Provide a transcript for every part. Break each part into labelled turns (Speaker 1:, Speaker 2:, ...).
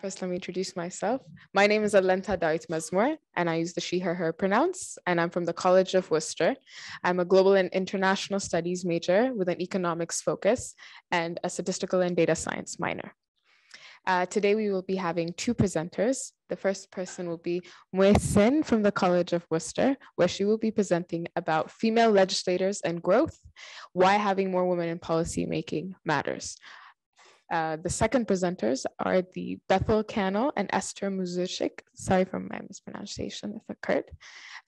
Speaker 1: First, let me introduce myself. My name is Alenta Dawit Mazmur, and I use the she, her, her pronouns, and I'm from the College of Wooster. I'm a global and international studies major with an economics focus and a statistical and data science minor. Uh, today, we will be having two presenters. The first person will be Mui Sin from the College of Wooster, where she will be presenting about female legislators and growth, why having more women in policymaking matters. Uh, the second presenters are the Bethel Cannell and Esther Muzuchik, sorry for my mispronunciation if it occurred,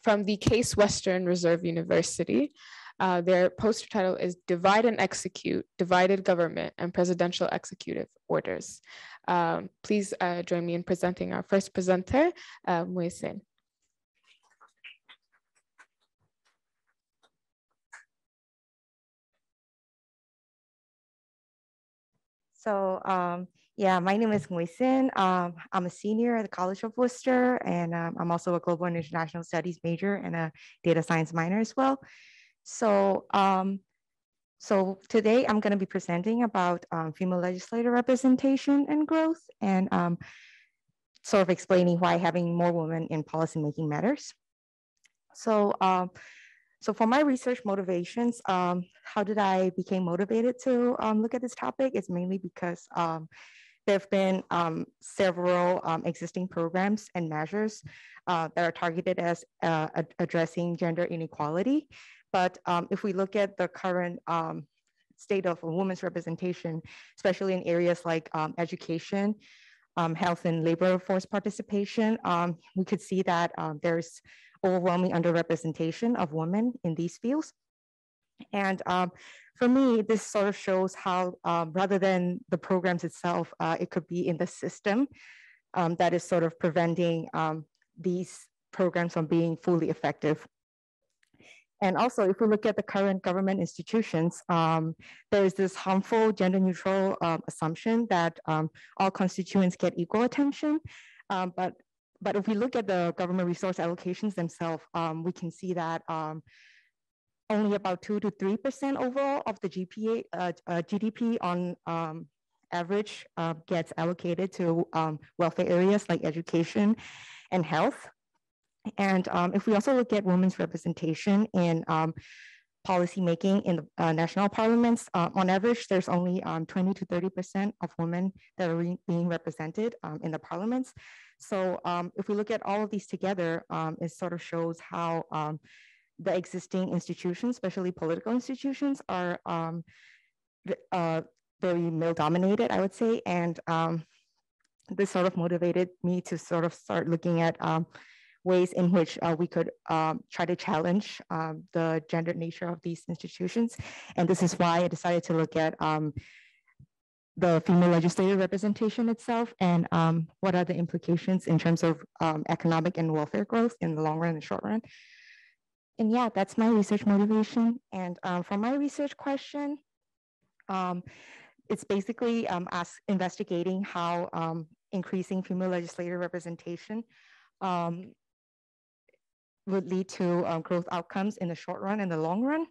Speaker 1: from the Case Western Reserve University. Uh, their poster title is Divide and Execute, Divided Government and Presidential Executive Orders. Um, please uh, join me in presenting our first presenter, uh, Mui
Speaker 2: So um, yeah, my name is Mui Sin. Um, I'm a senior at the College of Wooster, and um, I'm also a global and international studies major and a data science minor as well. So, um, so today I'm going to be presenting about um, female legislator representation and growth, and um, sort of explaining why having more women in policymaking matters. So, so for my research motivations, um, how did I became motivated to um, look at this topic? It's mainly because um, there have been um, several um, existing programs and measures uh, that are targeted as uh, ad addressing gender inequality. But um, if we look at the current state of women's representation, especially in areas like education, health and labor force participation, we could see that there's overwhelming underrepresentation of women in these fields. And um, for me, this sort of shows how um, rather than the programs itself, uh, it could be in the system um, that is sort of preventing um, these programs from being fully effective. And also, if we look at the current government institutions, um, there is this harmful gender neutral um, assumption that um, all constituents get equal attention. Um, but but if we look at the government resource allocations themselves, um, we can see that um, only about two to 3% overall of the GPA, uh, uh, GDP on um, average uh, gets allocated to um, welfare areas like education and health. And um, if we also look at women's representation in um, policy making in the uh, national parliaments, uh, on average, there's only um, 20 to 30% of women that are re being represented um, in the parliaments. So um, if we look at all of these together, um, it sort of shows how um, the existing institutions, especially political institutions, are uh, very male dominated, I would say. And this sort of motivated me to sort of start looking at ways in which uh, we could um, try to challenge um, the gendered nature of these institutions. And this is why I decided to look at um, the female legislative representation itself and um, what are the implications in terms of um, economic and welfare growth in the long run and short run. And yeah, that's my research motivation. And um, for my research question, it's basically ask, investigating how increasing female legislative representation um, would lead to um, growth outcomes in the short run and the long run.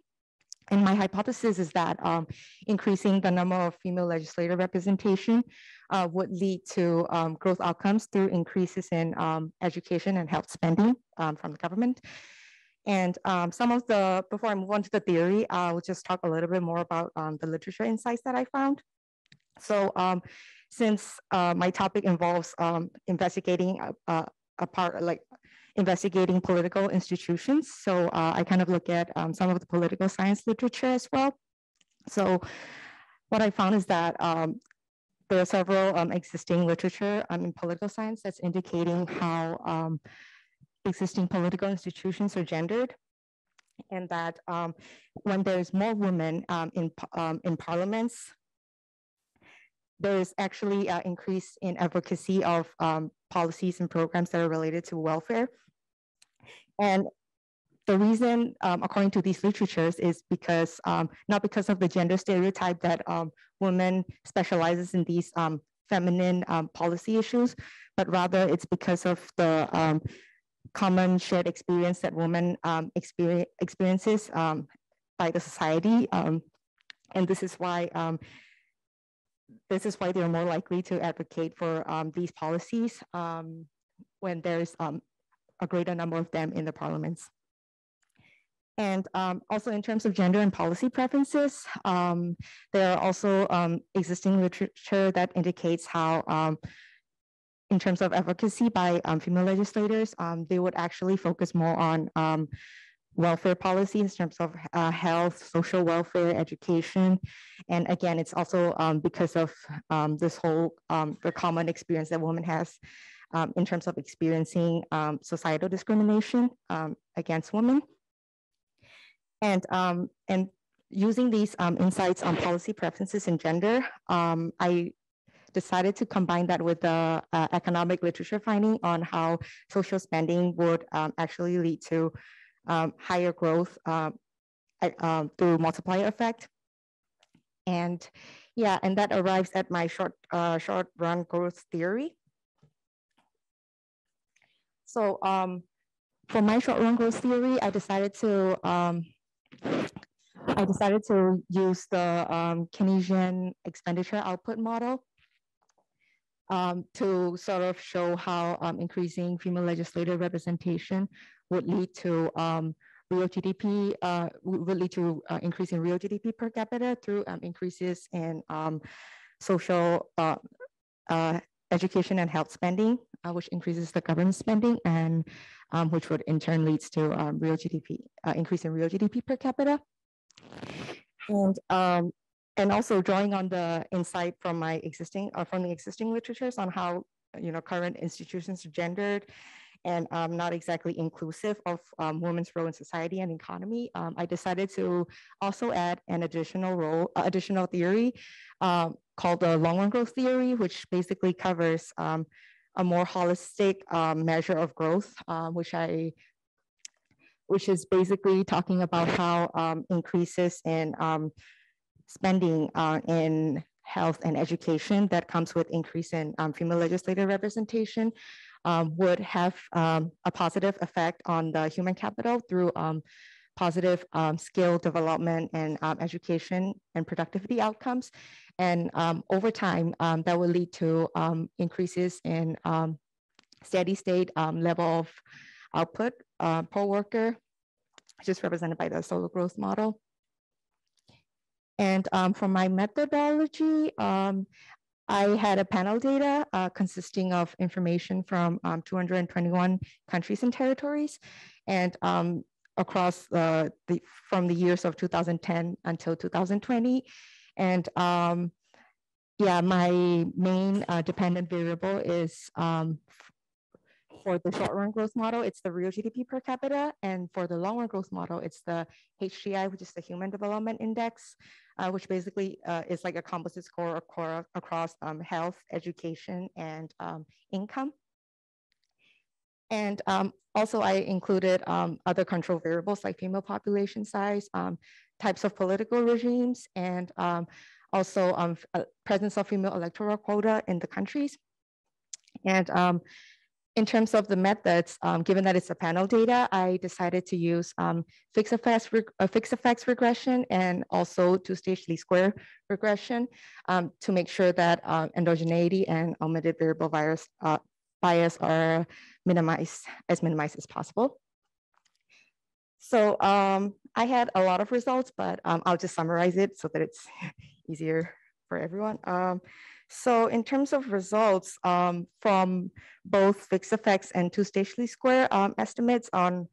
Speaker 2: And my hypothesis is that um, increasing the number of female legislative representation uh, would lead to um, growth outcomes through increases in um, education and health spending um, from the government. And um, some of the, before I move on to the theory, I will just talk a little bit more about the literature insights that I found. So since uh, my topic involves investigating a, part, like investigating political institutions. So uh, I kind of look at um, some of the political science literature as well. So what I found is that um, there are several um, existing literature um, in political science that's indicating how um, existing political institutions are gendered and that um, when there's more women in, in parliaments, there is actually an increase in advocacy of um, policies and programs that are related to welfare. And the reason, um, according to these literatures, is because um, not because of the gender stereotype that um, women specializes in these um, feminine um, policy issues, but rather it's because of the common shared experience that women experience, experiences by the society. and this is why this is why they're more likely to advocate for um, these policies um, when there's um, a greater number of them in the parliaments. And um, also in terms of gender and policy preferences, um, there are also um, existing literature that indicates how um, in terms of advocacy by um, female legislators, um, they would actually focus more on welfare policy in terms of uh, health, social welfare, education. And again, it's also because of this whole, the common experience that women has in terms of experiencing societal discrimination against women. And, um, and using these um, insights on policy preferences and gender, um, I decided to combine that with the uh, economic literature finding on how social spending would um, actually lead to um, higher growth uh, through multiplier effect. And yeah, and that arrives at my short, uh, short run growth theory. So um, for my short run growth theory, I decided to um, I decided to use the um, Keynesian expenditure output model um, to sort of show how um, increasing female legislative representation would lead to um, real GDP, uh, would lead to uh, increase in real GDP per capita through um, increases in um, social uh, uh, education and health spending, uh, which increases the government spending and um, which would in turn leads to um, real GDP, uh, increase in real GDP per capita. And, um, and also drawing on the insight from my existing, uh, from the existing literatures on how, you know, current institutions are gendered and um, not exactly inclusive of um, women's role in society and economy, um, I decided to also add an additional role, uh, additional theory um, called the long run growth theory, which basically covers um, a more holistic um, measure of growth, which I which is basically talking about how increases in spending uh, in health and education that comes with increase in um, female legislative representation um, would have um, a positive effect on the human capital through positive skill development and education and productivity outcomes. And um, over time, um, that will lead to um, increases in um, steady state um, level of output uh, per worker, which is represented by the Solow growth model. And um, for my methodology, I had a panel data uh, consisting of information from 221 countries and territories. And across uh, the from the years of 2010 until 2020 and um, yeah, my main uh, dependent variable is um, for the short run growth model, it's the real GDP per capita. And for the long run growth model, it's the HDI, which is the Human Development Index, uh, which basically uh, is like a composite score across, um, health, education, and um, income. And um, also I included um, other control variables like female population size, um, types of political regimes, and um, also um, uh, presence of female electoral quota in the countries. And um, in terms of the methods, um, given that it's a panel data, I decided to use um, fixed, effects uh, fixed effects regression and also two-stage least square regression um, to make sure that uh, endogeneity and omitted variable virus, uh, bias are minimized as minimized as possible. So um, I had a lot of results, but um, I'll just summarize it so that it's easier for everyone. Um, so in terms of results um, from both fixed effects and two-stage least square um, estimates on,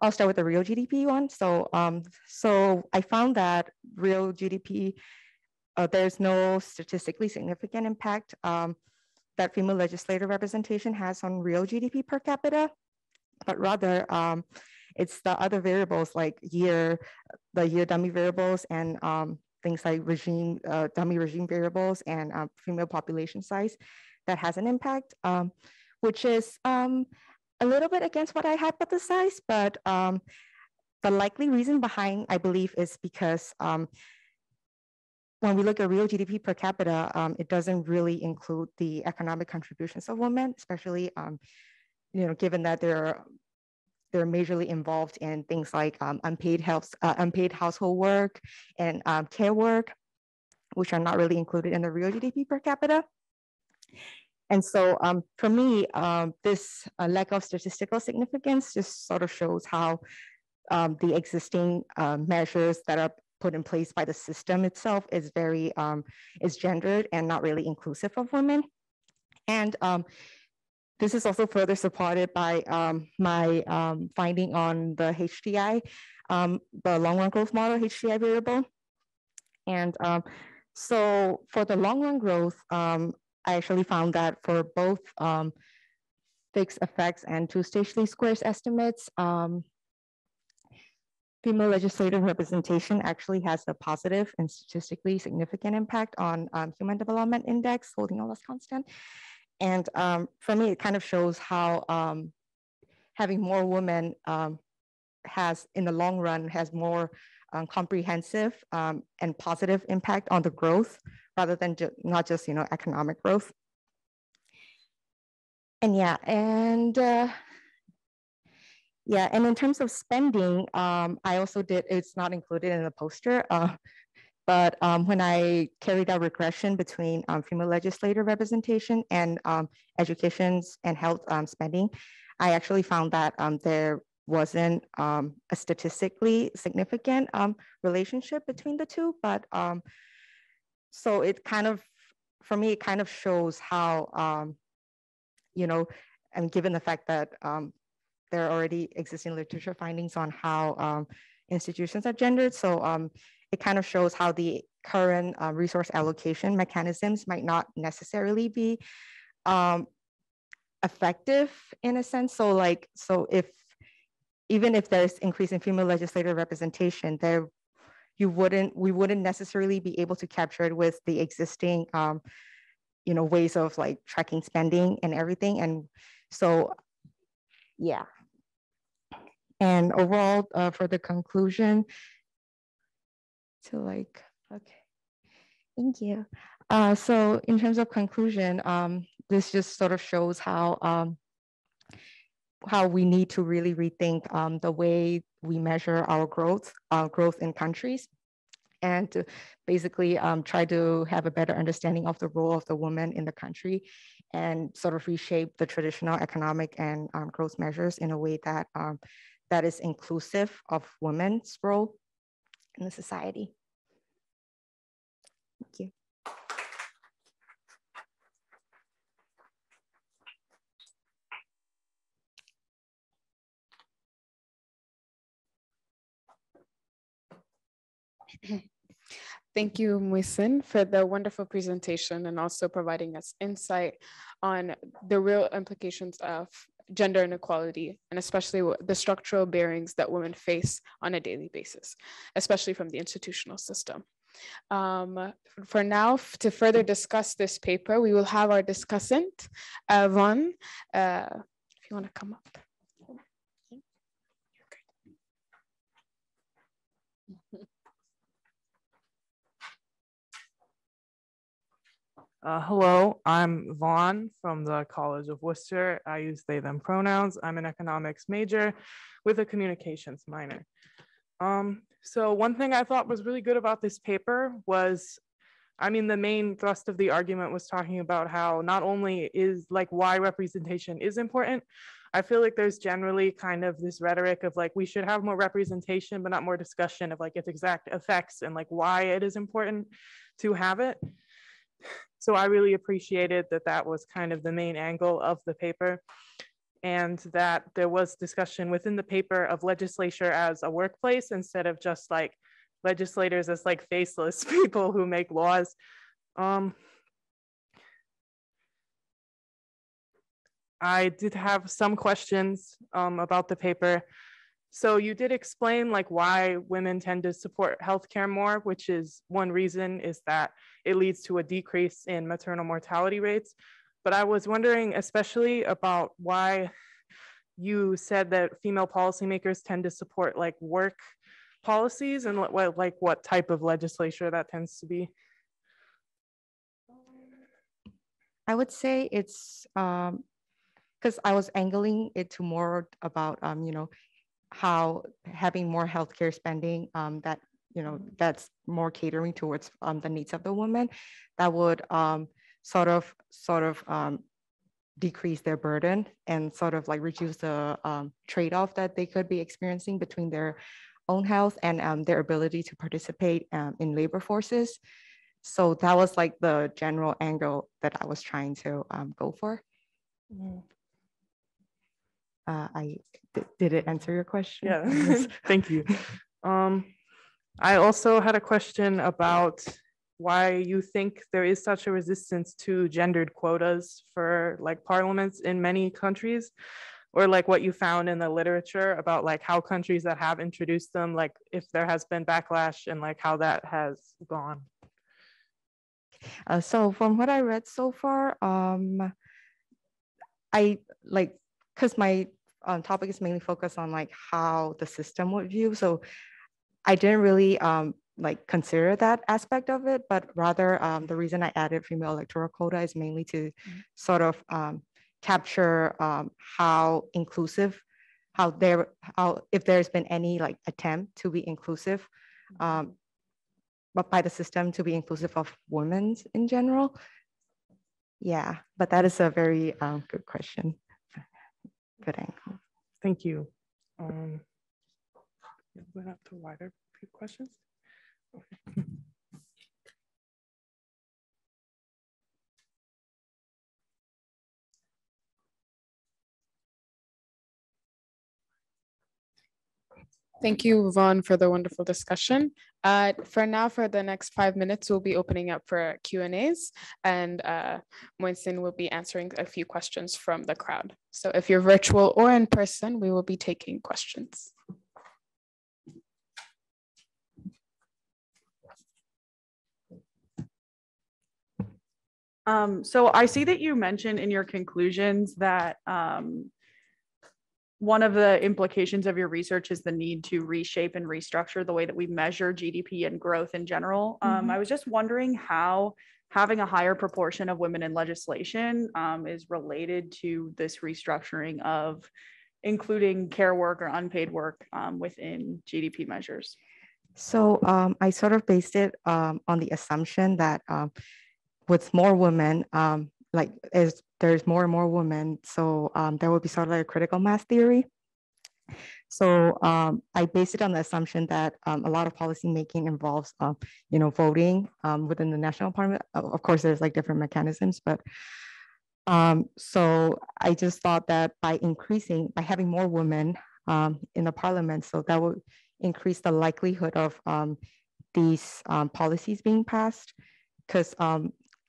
Speaker 2: I'll start with the real GDP one. So, um, so I found that real GDP, uh, there's no statistically significant impact that female legislative representation has on real GDP per capita, but rather um, it's the other variables like year, the year dummy variables and um, things like regime, uh, dummy regime variables and uh, female population size that has an impact, um, which is um, a little bit against what I hypothesized, but um, the likely reason behind, I believe, is because um, when we look at real GDP per capita, um, it doesn't really include the economic contributions of women, especially you know, given that they're they're majorly involved in things like um, unpaid health, uh, unpaid household work and um, care work. which are not really included in the real GDP per capita. And so um, for me, um, this uh, lack of statistical significance just sort of shows how um, the existing uh, measures that are put in place by the system itself is very, is gendered and not really inclusive of women. And this is also further supported by um, my finding on the HDI, the long run growth model HDI variable. And so for the long run growth, um, I actually found that for both um, fixed effects and two-stage least squares estimates, um, female legislative representation actually has a positive and statistically significant impact on um, Human Development Index, holding all else constant. And um, for me, it kind of shows how um, having more women um, has, in the long run, has more um, comprehensive um, and positive impact on the growth rather than ju not just, you know, economic growth. And yeah, and uh, yeah, and in terms of spending, um, I also did, it's not included in the poster, uh, but um, when I carried out regression between um, female legislator representation and um, educations and health um, spending, I actually found that um, there wasn't um, a statistically significant um, relationship between the two, but um, so it kind of, for me, it kind of shows how, um, you know, and given the fact that um, there are already existing literature findings on how um, institutions are gendered, so it kind of shows how the current uh, resource allocation mechanisms might not necessarily be effective in a sense. So like, so if even if there's increase in female legislative representation, there you wouldn't we wouldn't necessarily be able to capture it with the existing um, you know ways of like tracking spending and everything. And so yeah. And overall, uh, for the conclusion, to like, okay, thank you. Uh, so in terms of conclusion, um, this just sort of shows how um, how we need to really rethink um, the way we measure our growth, our growth in countries, and to basically um, try to have a better understanding of the role of the woman in the country and sort of reshape the traditional economic and um, growth measures in a way that, um, that is inclusive of women's role in the society. Thank you.
Speaker 1: Thank you, Muisin, for the wonderful presentation and also providing us insight on the real implications of gender inequality and especially the structural bearings that women face on a daily basis, especially from the institutional system. Um, for now, to further discuss this paper, we will have our discussant, uh, Vaughn, uh, if you want to come up.
Speaker 3: Uh, hello, I'm Vaughn from the College of Wooster. I use they, them pronouns. I'm an economics major with a communications minor. Um, so one thing I thought was really good about this paper was, I mean, the main thrust of the argument was talking about how not only is like why representation is important, I feel like there's generally kind of this rhetoric of like we should have more representation, but not more discussion of like its exact effects and like why it is important to have it. So I really appreciated that that was kind of the main angle of the paper and that there was discussion within the paper of legislature as a workplace instead of just like legislators as like faceless people who make laws. Um, I did have some questions um, about the paper. So you did explain like why women tend to support healthcare more, which is one reason is that it leads to a decrease in maternal mortality rates. But I was wondering especially about why you said that female policymakers tend to support like work policies and what like what type of legislature that tends to be.
Speaker 2: I would say it's um, because I was angling it to more about um, you know how having more healthcare spending um, that you know, that's more catering towards um, the needs of the woman, that would um, sort of, sort of um, decrease their burden and sort of like reduce the um, trade-off that they could be experiencing between their own health and um, their ability to participate um, in labor forces. So that was like the general angle that I was trying to um, go for.
Speaker 3: Mm.
Speaker 2: Uh, I did it answer your question?
Speaker 3: Yeah, thank you. Um, I also had a question about why you think there is such a resistance to gendered quotas for like parliaments in many countries or like what you found in the literature about like how countries that have introduced them like if there has been backlash and like how that has gone
Speaker 2: uh, so from what i read so far um i like because my um, topic is mainly focused on like how the system would view so i didn't really um like consider that aspect of it, but rather um, the reason I added female electoral quota is mainly to mm-hmm. sort of um, capture um, how inclusive, how there, how if there's been any like attempt to be inclusive, mm-hmm. um, but by the system to be inclusive of women in general. Yeah, but that is a very um, good question. Good angle.
Speaker 3: Thank you. Um, went up to wider questions.
Speaker 1: Thank you, Vaughn, for the wonderful discussion. Uh, for now, for the next five minutes, we'll be opening up for Q&As and uh, Moisin will be answering a few questions from the crowd. So if you're virtual or in person, we will be taking questions.
Speaker 4: Um, so I see that you mentioned in your conclusions that um, one of the implications of your research is the need to reshape and restructure the way that we measure GDP and growth in general. Um, mm-hmm. I was just wondering how having a higher proportion of women in legislation um, is related to this restructuring of including care work or unpaid work um, within GDP measures.
Speaker 2: So um, I sort of based it um, on the assumption that um, with more women, um, like as there's more and more women, so um, there will be sort of like a critical mass theory. So um, I based it on the assumption that um, a lot of policy making involves, uh, you know, voting um, within the national parliament. Of course, there's like different mechanisms, but um, so I just thought that by increasing, by having more women um, in the parliament, so that would increase the likelihood of um, these policies being passed, because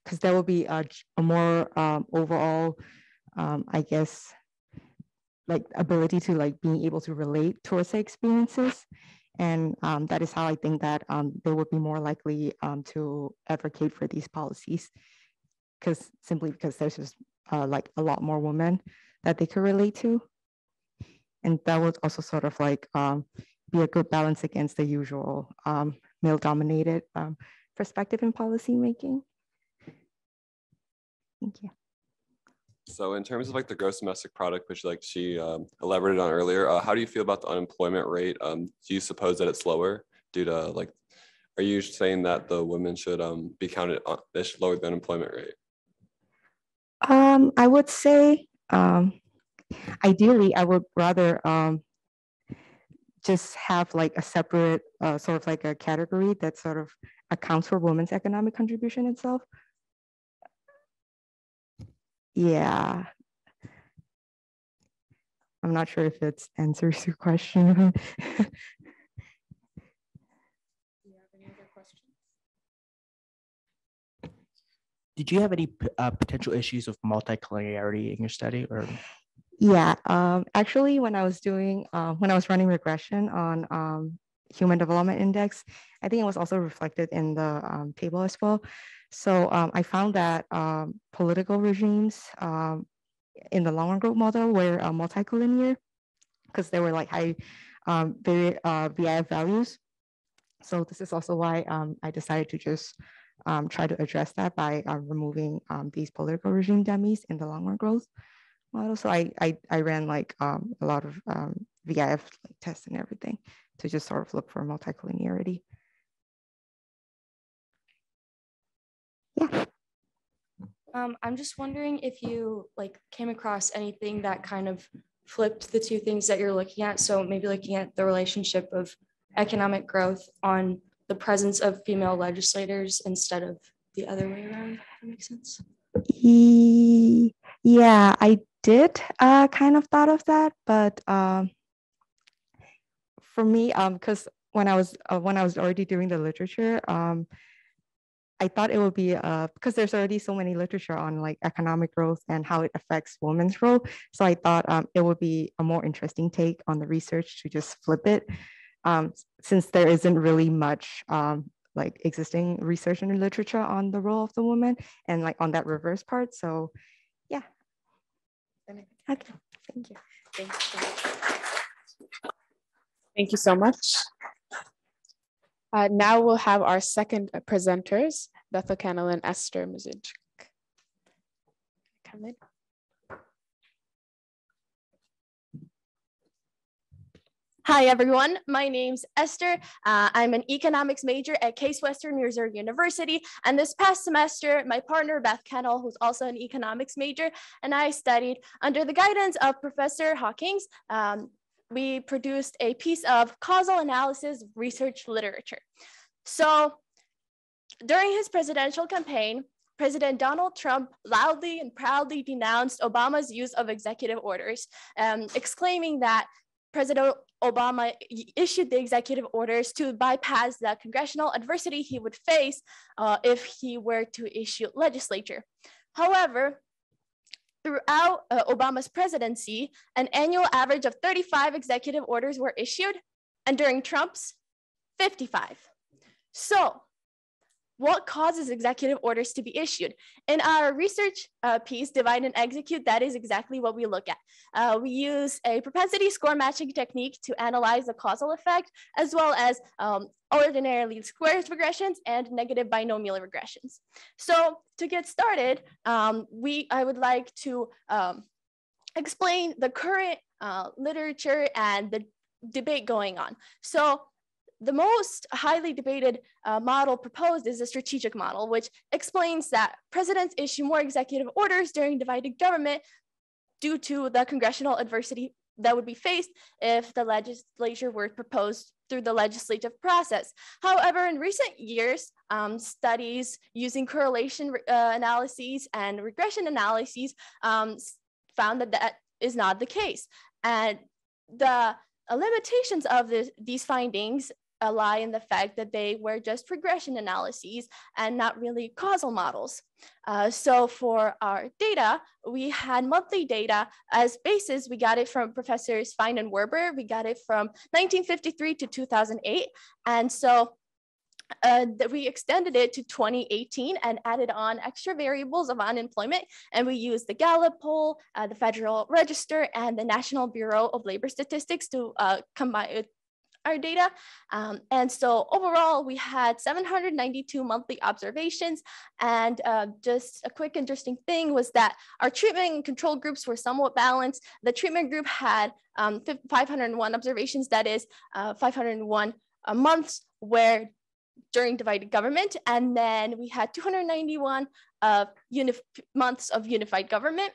Speaker 2: because there will be a, a more um, overall, um, I guess, like ability to like being able to relate towards the experiences. And um, that is how I think that um, they would be more likely um, to advocate for these policies because simply because there's just uh, like a lot more women that they could relate to. And that would also sort of like um, be a good balance against the usual male dominated perspective in policy making. Thank you.
Speaker 5: So in terms of like the gross domestic product, which like she um, elaborated on earlier, uh, how do you feel about the unemployment rate? Um, do you suppose that it's lower due to like, are you saying that the women should um, be counted, on, they should lower the unemployment rate?
Speaker 2: Um, I would say, um, ideally, I would rather um, just have like a separate uh, sort of like a category that sort of accounts for women's economic contribution itself yeah. I'm not sure if it answers your question. Do you have any other questions?
Speaker 6: Did you have any uh, potential issues of multicollinearity in your study or?
Speaker 2: Yeah, um, actually, when I was doing, uh, when I was running regression on um, Human Development Index, I think it was also reflected in the um, table as well. So um, I found that um, political regimes um, in the long run growth model were uh, multicollinear because they were like high um, very uh, VIF values. So this is also why um, I decided to just um, try to address that by uh, removing um, these political regime dummies in the long run growth model. So I, I, I ran like a lot of VIF tests and everything to just sort of look for multicollinearity.
Speaker 7: Um, I'm just wondering if you like came across anything that kind of flipped the two things that you're looking at. So maybe looking at the relationship of economic growth on the presence of female legislators instead of the other way around. That makes sense.
Speaker 2: Yeah, I did uh, kind of thought of that, but um, for me, um, because when I was uh, when I was already doing the literature, um, I thought it would be uh, because there's already so many literature on like economic growth and how it affects women's role. So I thought um, it would be a more interesting take on the research to just flip it, um, since there isn't really much um, like existing research and literature on the role of the woman and like on that reverse part. So yeah. Okay, thank you.
Speaker 1: Thank you so much. Uh, now we'll have our second uh, presenters, Bethel Cannell and Esther Muzic. Come in.
Speaker 8: Hi, everyone. My name's Esther. Uh, I'm an economics major at Case Western Reserve University. And this past semester, my partner, Beth Kennel, who's also an economics major, and I studied under the guidance of Professor Hawkins. Um, we produced a piece of causal analysis research literature. So during his presidential campaign, President Donald Trump loudly and proudly denounced Obama's use of executive orders, um, exclaiming that President Obama issued the executive orders to bypass the congressional adversity he would face uh, if he were to issue legislature. However, throughout uh, Obama's presidency, an annual average of 35 executive orders were issued, and during Trump's, 55. So what causes executive orders to be issued? In our research uh, piece, Divide and Execute, that is exactly what we look at. Uh, we use a propensity score matching technique to analyze the causal effect, as well as um, ordinary least squares regressions and negative binomial regressions. So to get started, um, we I would like to um, explain the current uh, literature and the debate going on. So the most highly debated uh, model proposed is the strategic model, which explains that presidents issue more executive orders during divided government due to the congressional adversity that would be faced if the legislature were proposed through the legislative process. However, in recent years, um, studies using correlation uh, analyses and regression analyses um, found that that is not the case. And the limitations of these findings lie in the fact that they were just regression analyses and not really causal models. Uh, so for our data, we had monthly data as basis. We got it from professors Fine and Warber. We got it from 1953 to 2008. And so uh, we extended it to 2018 and added on extra variables of unemployment. And we used the Gallup poll, uh, the Federal Register, and the National Bureau of Labor Statistics to uh, combine our data. Um, and so overall, we had 792 monthly observations. And uh, just a quick interesting thing was that our treatment and control groups were somewhat balanced. The treatment group had um, 501 observations, that is uh, 501 uh, months where during divided government. And then we had 291 of months of unified government.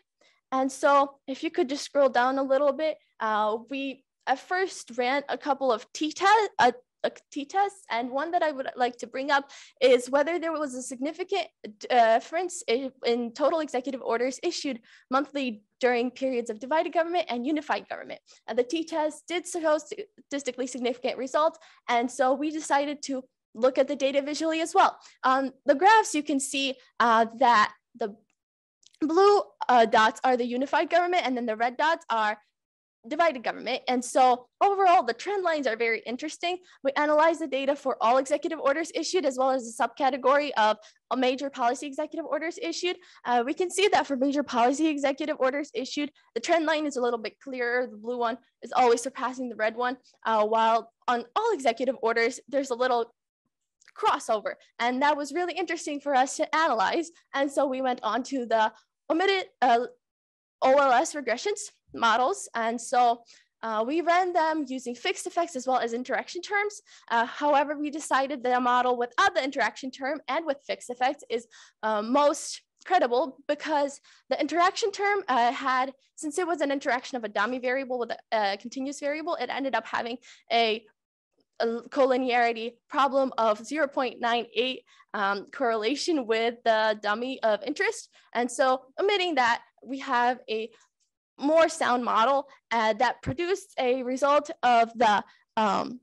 Speaker 8: And so if you could just scroll down a little bit, uh, we I first ran a couple of t-tests, uh, and one that I would like to bring up is whether there was a significant uh, difference in, total executive orders issued monthly during periods of divided government and unified government. And the t-test did show statistically significant results, and so we decided to look at the data visually as well. On the graphs, you can see uh, that the blue uh, dots are the unified government, and then the red dots are divided government. And so overall, the trend lines are very interesting. We analyze the data for all executive orders issued, as well as the subcategory of major policy executive orders issued. Uh, we can see that for major policy executive orders issued, the trend line is a little bit clearer. The blue one is always surpassing the red one, uh, while on all executive orders, there's a little crossover. And that was really interesting for us to analyze. And so we went on to the omitted uh, OLS regressions models. And so uh, we ran them using fixed effects as well as interaction terms. Uh, however, we decided that a model without the interaction term and with fixed effects is uh, most credible because the interaction term uh, had, since it was an interaction of a dummy variable with a, continuous variable, it ended up having a, a collinearity problem of 0.98 um, correlation with the dummy of interest. And so omitting that, we have a more sound model uh, that produced a result of the um,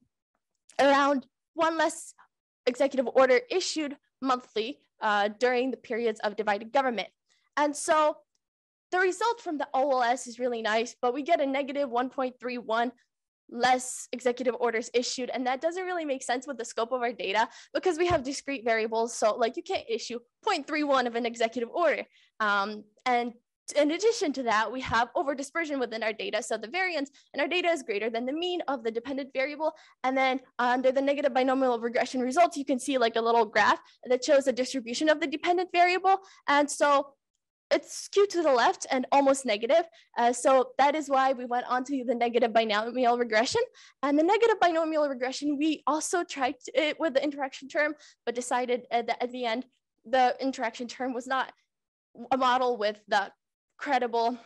Speaker 8: around one less executive order issued monthly uh, during the periods of divided government. And so the result from the OLS is really nice, but we get a negative 1.31 less executive orders issued. And that doesn't really make sense with the scope of our data because we have discrete variables. So like you can't issue 0.31 of an executive order. Um, and in addition to that, we have over dispersion within our data. So the variance in our data is greater than the mean of the dependent variable. And then under the negative binomial regression results, you can see like a little graph that shows the distribution of the dependent variable. And so it's skewed to the left and almost negative. Uh, so that is why we went on to the negative binomial regression. And the negative binomial regression, we also tried it with the interaction term, but decided that at the end, the interaction term was not a model with the credible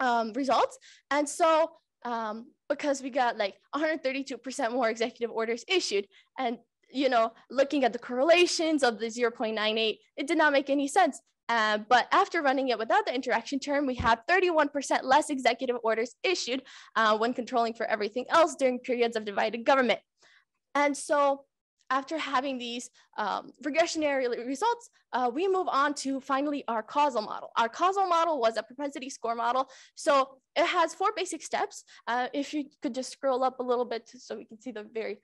Speaker 8: um, results. And so um, because we got like 132% more executive orders issued and you know, looking at the correlations of the 0.98, it did not make any sense. Uh, but after running it without the interaction term, we have 31% less executive orders issued uh, when controlling for everything else during periods of divided government. And so after having these um, regressionary results, uh, we move on to finally our causal model. Our causal model was a propensity score model. So it has four basic steps. Uh, if you could just scroll up a little bit so we can see the very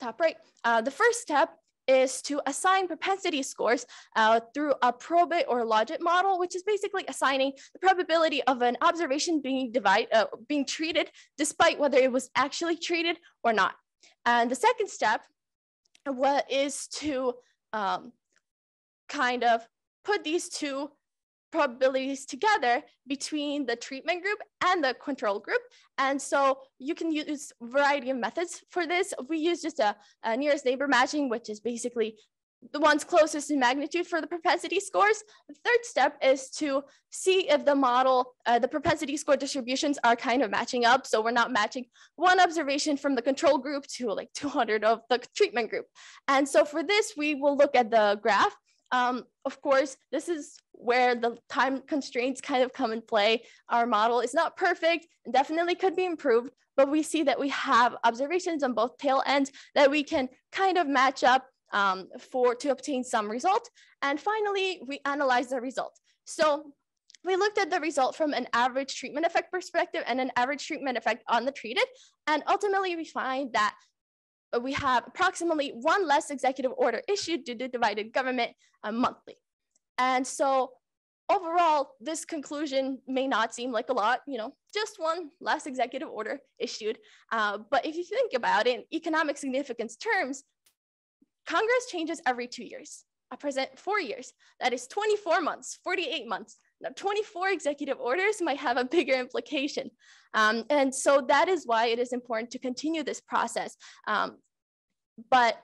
Speaker 8: top right. Uh, the first step is to assign propensity scores uh, through a probit or logit model, which is basically assigning the probability of an observation being divide, uh, being treated despite whether it was actually treated or not. And the second step what is to um, kind of put these two probabilities together between the treatment group and the control group. And so you can use variety of methods for this. We use just a, a nearest neighbor matching, which is basically the ones closest in magnitude for the propensity scores. The third step is to see if the model, uh, the propensity score distributions are kind of matching up. So we're not matching one observation from the control group to like 200 of the treatment group. And so for this, we will look at the graph. Um, of course, this is where the time constraints kind of come in play. Our model is not perfect definitely could be improved, but we see that we have observations on both tail ends that we can kind of match up um, for to obtain some result. And finally, we analyze the result. So we looked at the result from an average treatment effect perspective and an average treatment effect on the treated. And ultimately, we find that we have approximately one less executive order issued due to divided government uh, monthly. And so overall, this conclusion may not seem like a lot, you know, just one less executive order issued. Uh, but if you think about it in economic significance terms, Congress changes every two years. I present four years. That is 24 months, 48 months. Now, 24 executive orders might have a bigger implication. Um, and so that is why it is important to continue this process. Um, but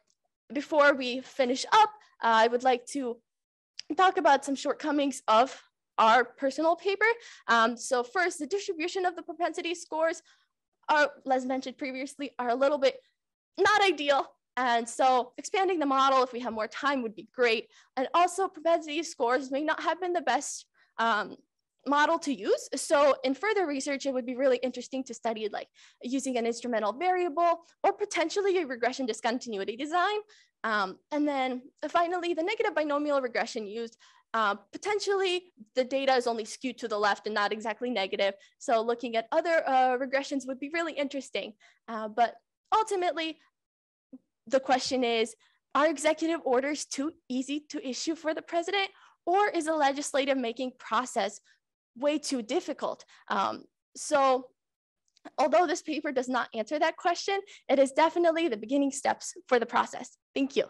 Speaker 8: before we finish up, uh, I would like to talk about some shortcomings of our personal paper. Um, so first, the distribution of the propensity scores are, as mentioned previously, are a little bit not ideal. And so expanding the model if we have more time would be great. And also propensity scores may not have been the best um, model to use. So in further research, it would be really interesting to study like using an instrumental variable or potentially a regression discontinuity design. Um, and then finally, the negative binomial regression used uh, potentially the data is only skewed to the left and not exactly negative. So looking at other uh, regressions would be really interesting. Uh, but ultimately, the question is, are executive orders too easy to issue for the president? Or is the legislative making process way too difficult? Um, so although this paper does not answer that question, it is definitely the beginning steps for the process. Thank you.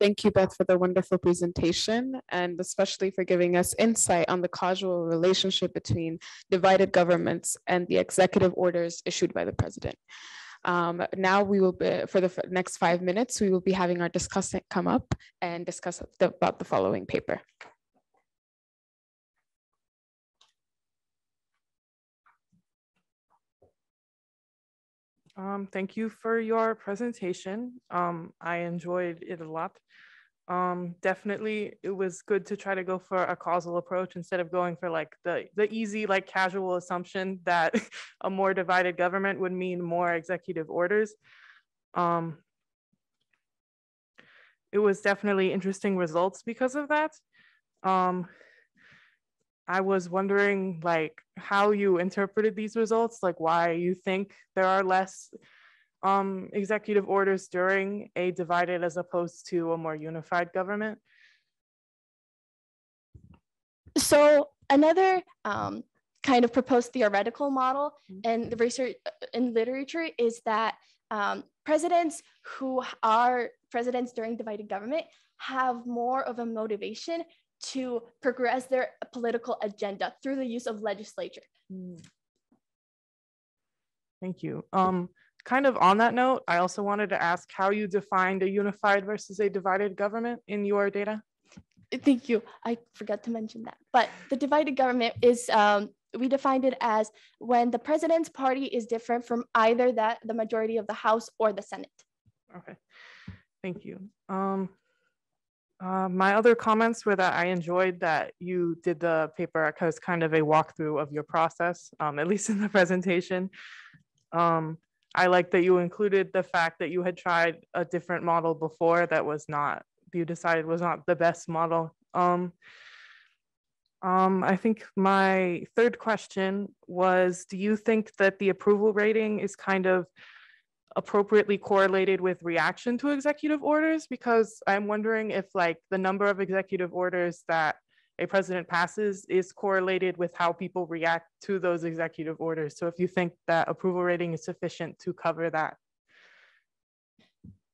Speaker 1: Thank you, Beth, for the wonderful presentation and especially for giving us insight on the causal relationship between divided governments and the executive orders issued by the president. Um, now we will be, for the next five minutes, we will be having our discussant come up and discuss the- about the following paper.
Speaker 3: Um, thank you for your presentation. Um, I enjoyed it a lot. Um, definitely, it was good to try to go for a causal approach instead of going for like the the easy, like casual assumption that a more divided government would mean more executive orders. Um, it was definitely interesting results because of that. I was wondering like how you interpreted these results, like why you think there are less um, executive orders during a divided as opposed to a more unified government.
Speaker 8: So another um, kind of proposed theoretical model in the research in literature is that um, presidents who are presidents during divided government have more of a motivation to progress their political agenda through the use of legislature.
Speaker 3: Thank you. Um, kind of on that note, I also wanted to ask how you defined a unified versus a divided government in your data.
Speaker 8: Thank you. I forgot to mention that. But the divided government is, um, we defined it as when the president's party is different from either that the majority of the House or the Senate.
Speaker 3: Okay, thank you. Um, uh, my other comments were that I enjoyed that you did the paper as kind of a walkthrough of your process, um, at least in the presentation. Um, I like that you included the fact that you had tried a different model before that was not, you decided was not the best model. Um, um, I think my third question was, do you think that the approval rating is kind of appropriately correlated with reaction to executive orders? Because I'm wondering if like the number of executive orders that a president passes is correlated with how people react to those executive orders. So if you think that approval rating is sufficient to cover that.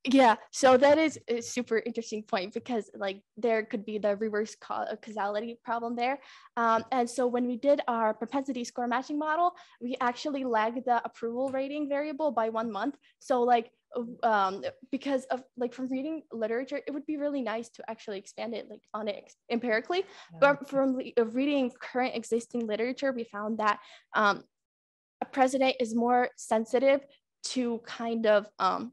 Speaker 8: Yeah, so that is a super interesting point because like there could be the reverse ca- causality problem there. Um, and so when we did our propensity score matching model, we actually lagged the approval rating variable by one month. So like um, because of like from reading literature, it would be really nice to actually expand it like on it empirically. But from uh, reading current existing literature, we found that um, a president is more sensitive to kind of um,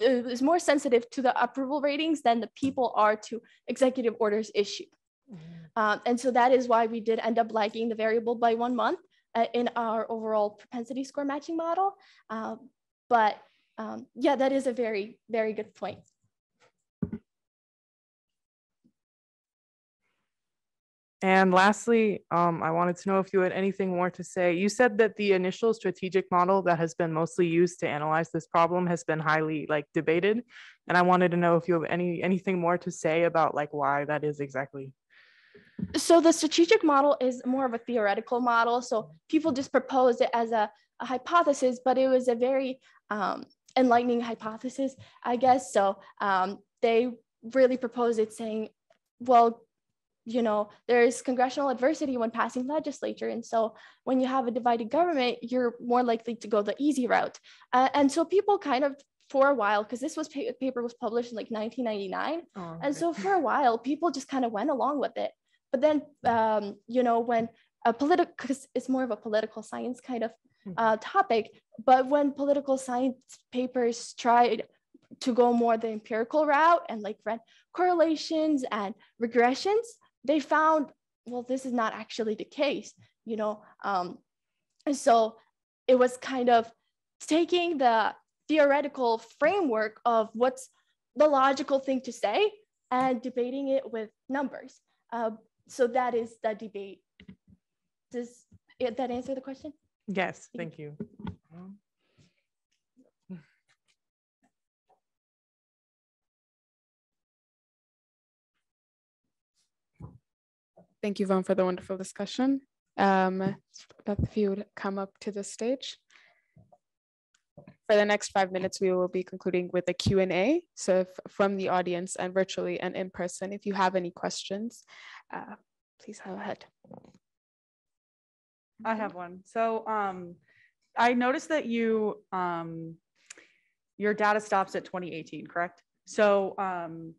Speaker 8: is more sensitive to the approval ratings than the people are to executive orders issued. Um, and so that is why we did end up lagging the variable by one month uh, in our overall propensity score matching model. Um, but um, yeah, that is a very, very good point.
Speaker 3: And lastly, um, I wanted to know if you had anything more to say. You said that the initial strategic model that has been mostly used to analyze this problem has been highly like debated. And I wanted to know if you have any anything more to say about like why that is exactly.
Speaker 8: So the strategic model is more of a theoretical model. So people just proposed it as a, a hypothesis, but it was a very um, enlightening hypothesis, I guess. So um, they really proposed it saying, well, you know, there's congressional adversity when passing legislature. And so when you have a divided government, you're more likely to go the easy route. Uh, and so people kind of, for a while, because this was pa- paper was published in like 1999.
Speaker 3: Oh,
Speaker 8: And so for a while, people just kind of went along with it. But then, um, you know, when a political, because it's more of a political science kind of uh, topic, but when political science papers tried to go more the empirical route and like read correlations and regressions, they found, well, this is not actually the case, you know? Um, and so it was kind of taking the theoretical framework of what's the logical thing to say and debating it with numbers. Uh, so that is the debate. Does it- that answer the question?
Speaker 3: Yes, thank you.
Speaker 1: Thank you, Vaughn, for the wonderful discussion. Um, if you would come up to the stage. For the next five minutes, we will be concluding with a Q&A. So if, from the audience and virtually and in person, if you have any questions, uh, please go ahead.
Speaker 4: I have one. So um, I noticed that you, um, your data stops at 2018, correct? So um,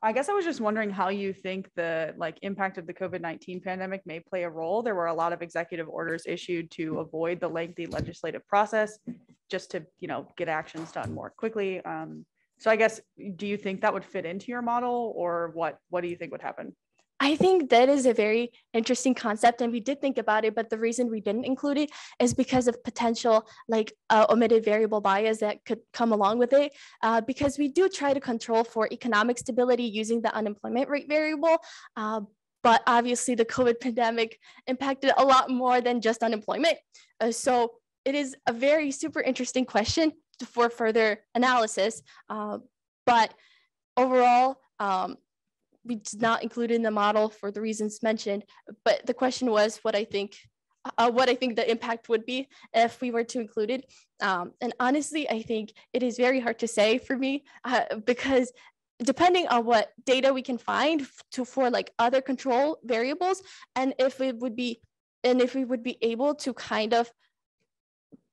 Speaker 4: I guess I was just wondering how you think the like impact of the COVID-19 pandemic may play a role. There were a lot of executive orders issued to avoid the lengthy legislative process, just to you know get actions done more quickly. Um, so I guess, do you think that would fit into your model, or what? What do you think would happen?
Speaker 8: I think that is a very interesting concept, and we did think about it. But the reason we didn't include it is because of potential like uh, omitted variable bias that could come along with it. Uh, because we do try to control for economic stability using the unemployment rate variable. Uh, but obviously, the COVID pandemic impacted a lot more than just unemployment. Uh, so it is a very super interesting question for further analysis. Uh, but overall, um, we did not include in the model for the reasons mentioned, but the question was what I think uh, what I think the impact would be if we were to include it. Um, and honestly, I think it is very hard to say for me uh, because depending on what data we can find to for like other control variables, and if it would be, and if we would be able to kind of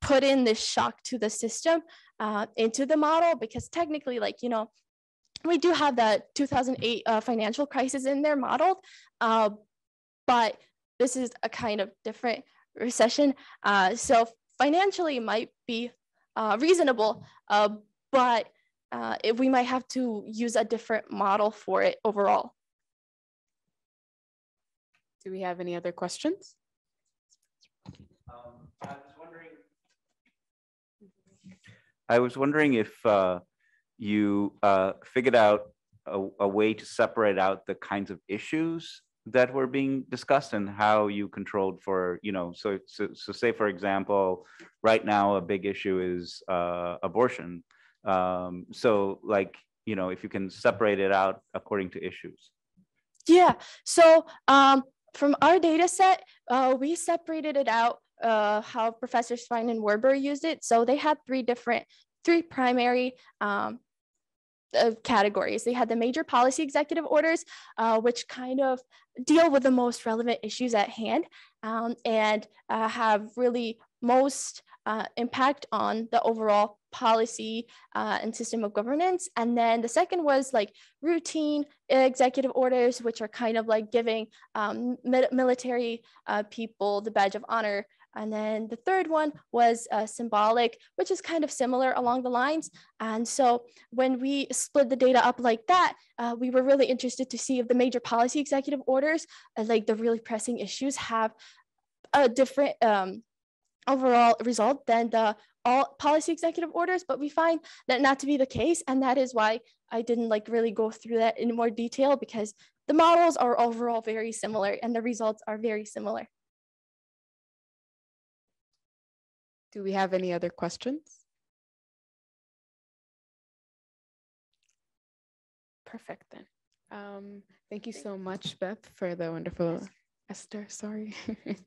Speaker 8: put in this shock to the system uh, into the model, because technically, like you know, we do have that 2008 uh, financial crisis in there modeled, uh, but this is a kind of different recession. Uh, so financially might be uh, reasonable, uh, but uh, if we might have to use a different model for it overall.
Speaker 1: Do we have any other questions?
Speaker 9: Um, I was wondering. I was wondering if you uh, figured out a, a, way to separate out the kinds of issues that were being discussed and how you controlled for, you know, so, so, so say, for example, right now a big issue is uh, abortion. Um, so like, you know, if you can separate it out according to issues.
Speaker 8: Yeah, so um, from our data set, uh, we separated it out uh, how Professor Svein and Warber used it. So they had three different, three primary um, of categories. They had the major policy executive orders, uh, which kind of deal with the most relevant issues at hand um, and uh, have really most uh, impact on the overall policy uh, and system of governance. And then the second was like routine executive orders, which are kind of like giving um, military uh, people the badge of honor and then the third one was uh, symbolic, which is kind of similar along the lines. And so when we split the data up like that, uh, we were really interested to see if the major policy executive orders, uh, like the really pressing issues, have a different um, overall result than the all policy executive orders, but we find that not to be the case. And that is why I didn't like really go through that in more detail because the models are overall very similar and the results are very similar.
Speaker 1: Do we have any other questions? Perfect then. Um, thank you so much, Beth, for the wonderful, Esther, sorry.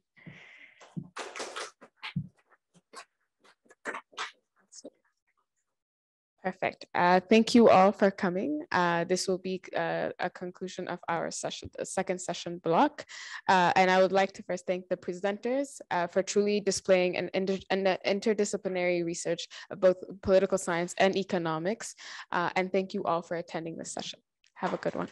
Speaker 1: Perfect. Uh, thank you all for coming. Uh, this will be uh, a conclusion of our session, the second session block. Uh, and I would like to first thank the presenters uh, for truly displaying an, inter an, interdisciplinary research of both political science and economics. Uh, and thank you all for attending this session. Have a good one.